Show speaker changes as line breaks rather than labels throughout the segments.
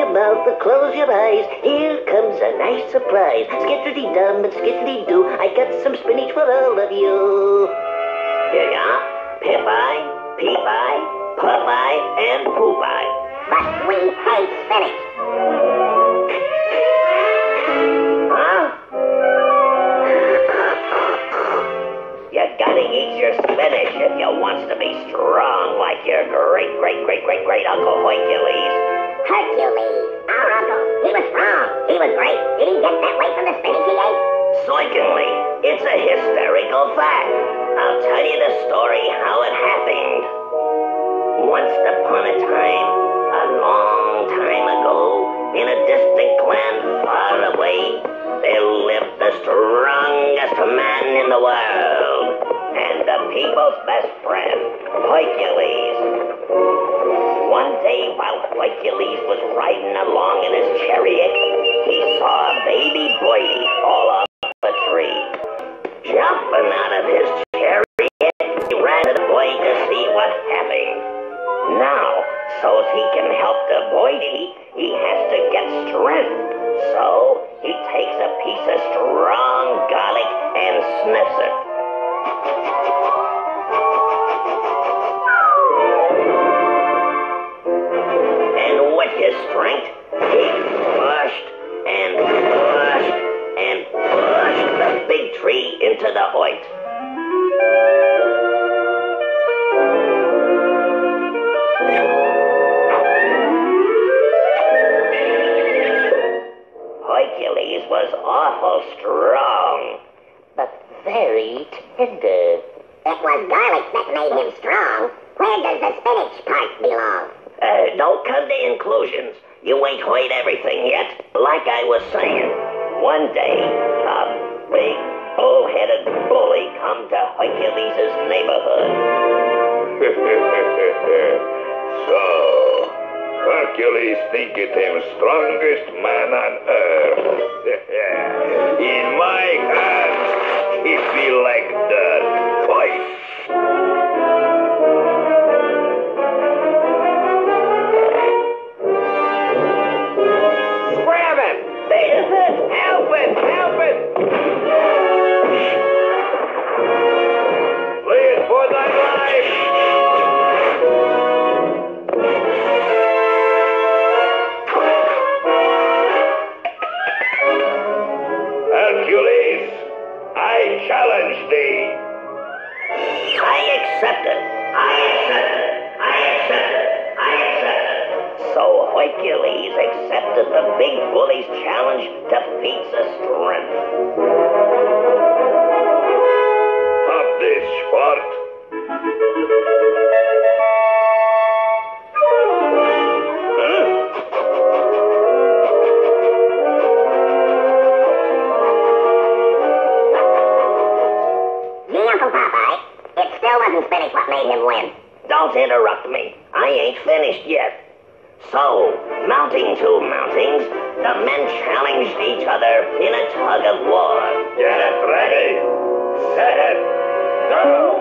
your mouth or close your eyes. Here comes a nice surprise. Skittity dum and skittity doo. I got some spinach for all of you. Here you are. Pip-eye, peep-eye, pup-eye, and poop-eye.
But we hate spinach.
Huh? You gotta eat your spinach if you wants to be strong like your great, great, great, great, great Uncle Hercules.
Hercules, our uncle. He was. He was. Did he get that way from the?
Certainly, it's a fact. I'll tell you the story how it happened. Once upon a time, a long time ago, in a distant land far away, lived the strongest man in the world, and the people's best friend, Hercules. Hercules was riding along in his chariot, he saw a baby boy fall off a tree. Jumping out of his chariot, he ran to the boy to see what happened. Now, so he can help the boy, he has to get strength. So he takes a piece of strong garlic and sniffs it. Awful strong, but very tender.
It was garlic that made him strong. Where does the spinach part belong?
Uh, don't come to inclusions. You ain't heard everything yet. Like I was saying, one day, a big, bull-headed bully come to Hercules' neighborhood.
so, Hercules thinketh him strongest man on earth.
accept it. I accept it. I accept it. I accept it. So Hercules accepted the big bully's challenge to of strength.
Him win.
Don't interrupt me. I ain't finished yet. So, mounting two mountings, the men challenged each other in a tug of war.
Get ready. Set. Go.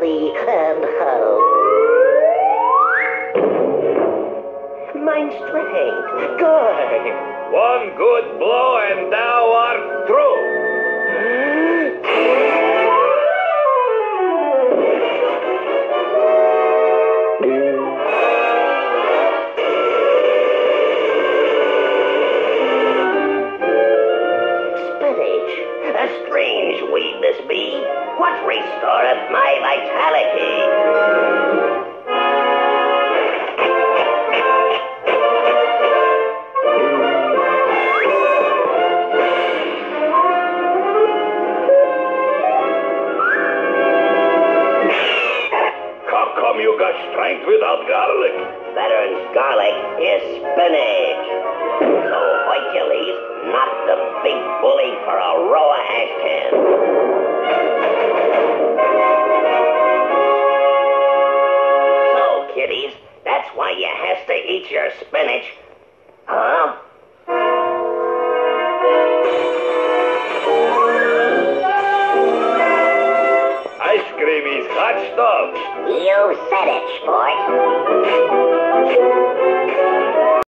Thee and how. Mind strength. Good.
One good blow and thou art through.
What restoreth my vitality.
How come you got strength without garlic?
Veteran's garlic is spinach. So Hercules knocked the big bully for a row of hash cans. spinach. Huh?
Ice cream is hot stuff.
You said it, sport.